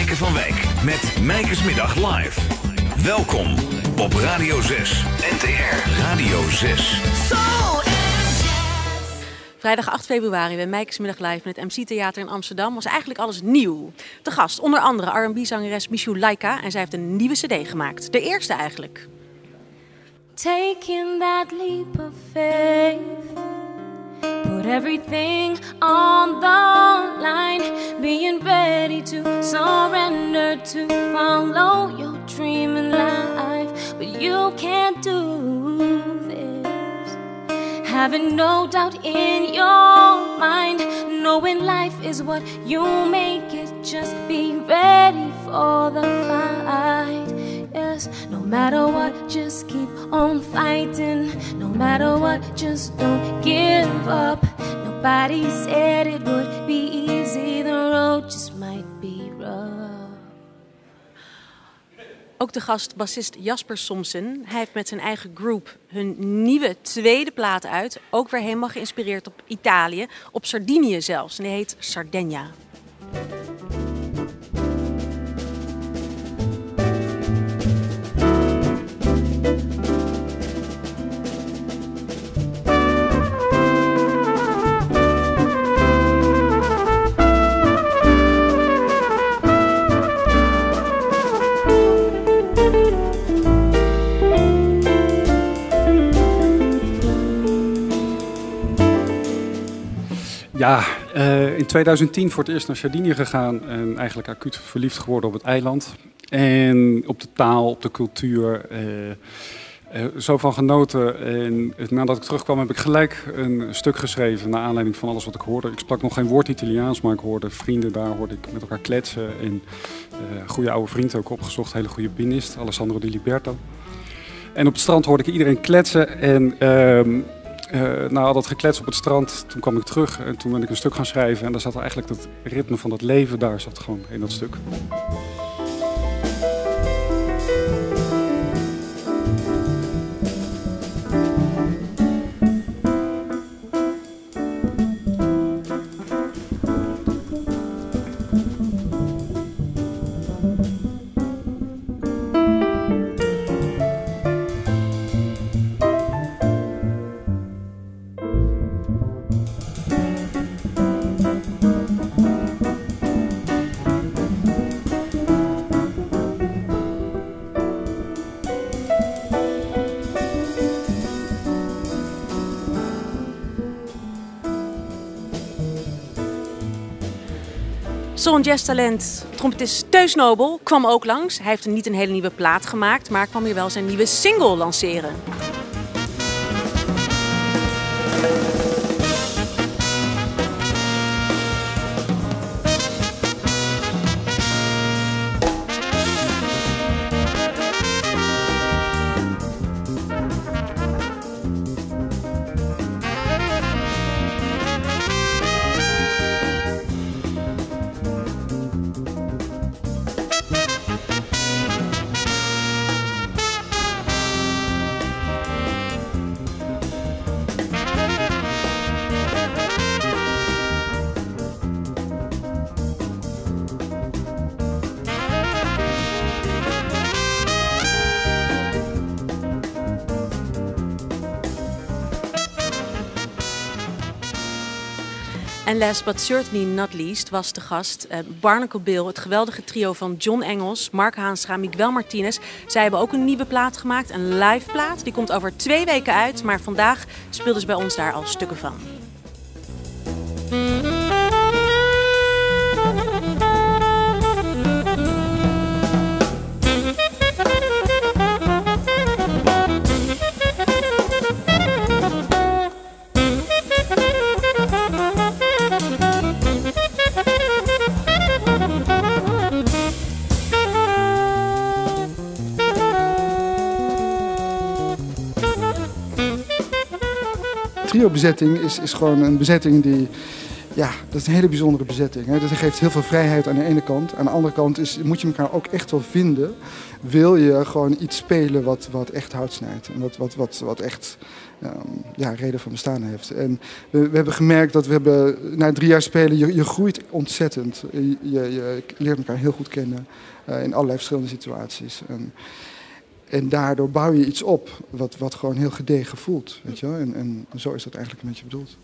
Mijke van Wijk met Mijkesmiddag live. Welkom op Radio 6. NTR Radio 6. Vrijdag 8 februari bij Mijkesmiddag Live met MC Theater in Amsterdam was eigenlijk alles nieuw. De gast, onder andere R&B-zangeres Michou Laika en zij heeft een nieuwe cd gemaakt. De eerste eigenlijk. Taking that leap of faith everything on the line. Being ready to surrender to follow your dream in life. But you can't do this. Having no doubt in your mind. Knowing life is what you make it. Just be ready for the fight. Yes, no matter what, just keep on fighting. No matter what, just don't give up. Nobody said it would be easy. The road just might be rough. Ook de gast bassist Jasper Somsen. Hij heeft met zijn eigen group hun nieuwe tweede plaat uit. Ook weer helemaal geïnspireerd op Italië, op Sardinië zelfs. En die heet Sardegna. Ja, uh, in 2010 voor het eerst naar Sardinië gegaan en eigenlijk acuut verliefd geworden op het eiland. En op de taal, op de cultuur. Uh, uh, zo van genoten. En nadat ik terugkwam heb ik gelijk een stuk geschreven naar aanleiding van alles wat ik hoorde. Ik sprak nog geen woord Italiaans, maar ik hoorde vrienden daar, hoorde ik met elkaar kletsen. En een goede oude vriend ook opgezocht, hele goede pianist, Alessandro Di Liberto. En op het strand hoorde ik iedereen kletsen en... Uh, uh, na al dat geklets op het strand, toen kwam ik terug en toen ben ik een stuk gaan schrijven. En daar zat eigenlijk het ritme van het leven, daar zat gewoon in dat stuk. Soul Jazz Talent, trompetist Teus Nobel, kwam ook langs. Hij heeft niet een hele nieuwe plaat gemaakt, maar kwam hier wel zijn nieuwe single lanceren. En last but certainly not least was de gast uh, Barnacle Bill, het geweldige trio van John Engels, Mark Haanstra, Miguel Martinez. Zij hebben ook een nieuwe plaat gemaakt, een live plaat. Die komt over twee weken uit, maar vandaag speelden ze bij ons daar al stukken van. Trio-bezetting is, is gewoon een bezetting die... Ja, dat is een hele bijzondere bezetting. Hè. Dat geeft heel veel vrijheid aan de ene kant. Aan de andere kant is, moet je elkaar ook echt wel vinden. Wil je gewoon iets spelen wat, wat echt hout snijdt. En wat, wat, wat, wat echt ehm, ja, reden van bestaan heeft. En we, we, hebben gemerkt dat we hebben, na drie jaar spelen, je, je groeit ontzettend. Je, je, leert elkaar heel goed kennen uh, in allerlei verschillende situaties. En, en daardoor bouw je iets op wat, wat gewoon heel gedegen voelt. Weet je? En, en zo is dat eigenlijk een beetje bedoeld.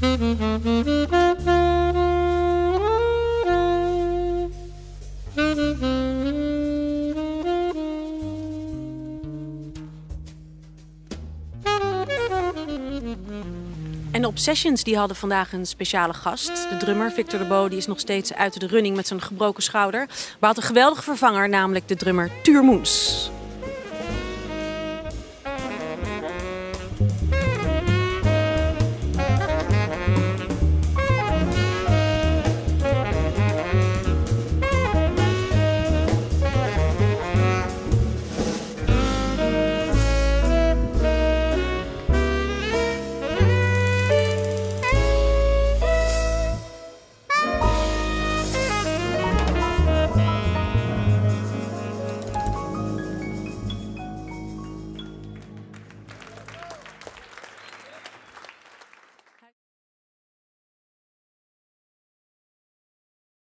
En de Obsessions die hadden vandaag een speciale gast. De drummer Victor de Bo die is nog steeds uit de running met zijn gebroken schouder. Maar had een geweldige vervanger, namelijk de drummer Tuur Moes.